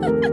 Ha ha ha!